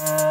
Uh...